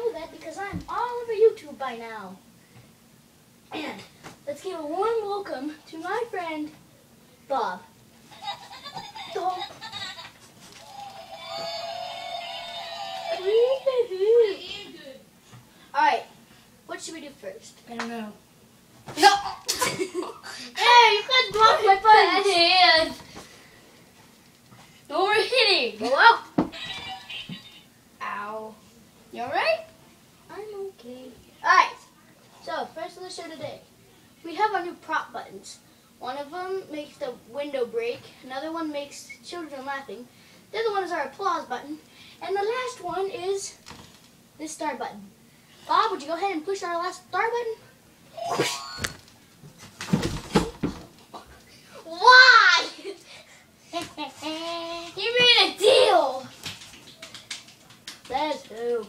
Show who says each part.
Speaker 1: know that because I'm all over YouTube by now. And let's give a warm welcome to my friend, Bob. Oh. Alright, what should we do first?
Speaker 2: I don't know.
Speaker 1: No! hey, you can't block my punch!
Speaker 2: hand. No more hitting.
Speaker 1: Go out!
Speaker 2: Ow. You alright?
Speaker 1: Okay. Alright, so first of the show today, we have our new prop buttons. One of them makes the window break, another one makes children laughing, the other one is our applause button, and the last one is this star button. Bob, would you go ahead and push our last star button? Why?
Speaker 2: You made a deal.
Speaker 1: Says who?